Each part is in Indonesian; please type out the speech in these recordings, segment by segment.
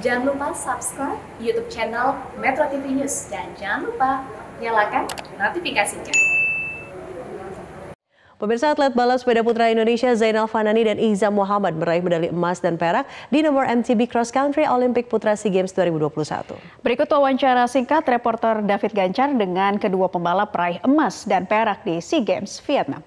Jangan lupa subscribe YouTube channel Metro TV News dan jangan lupa nyalakan notifikasinya. Pemirsa atlet balap sepeda putra Indonesia Zainal Fanani dan Ihzam Muhammad meraih medali emas dan perak di nomor MTB Cross Country Olympic Putra SEA Games 2021. Berikut wawancara singkat reporter David Gancar dengan kedua pembalap peraih emas dan perak di SEA Games Vietnam.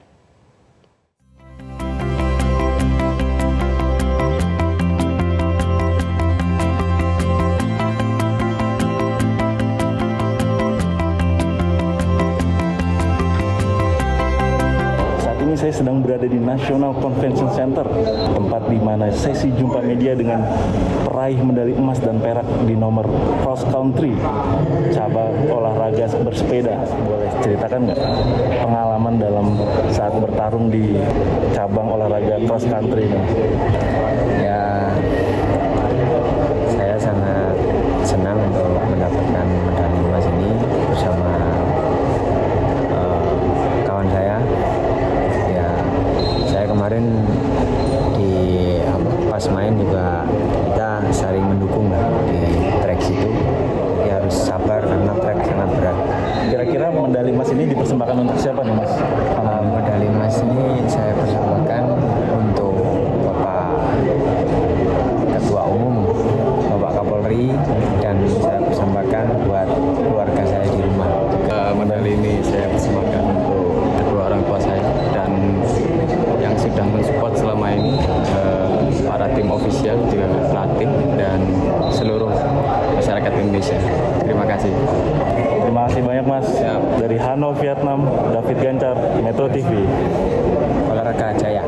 Saya sedang berada di National Convention Center, tempat di mana sesi jumpa media dengan peraih medali emas dan perak di nomor cross country, cabang olahraga bersepeda. Boleh ceritakan nggak pengalaman dalam saat bertarung di cabang olahraga cross country ini? Ya, saya sangat senang untuk mendapatkan medali emas ini bersama uh, kawan saya ya saya kemarin di apa, pas main juga kita saling mendukung di trek situ. Jadi harus sabar karena trek sangat berat. Kira-kira medali emas ini dipersembahkan untuk siapa nih mas? uh, medali emas ini saya persembahkan untuk bapak ketua umum bapak Kapolri dan saya persembahkan buat keluarga saya di rumah. Uh, medali ini saya persembahkan Indonesia. Terima kasih. Terima kasih banyak Mas. Ya. Dari Hanoi, Vietnam, David Gancar, Metro TV. Olahraga Jaya.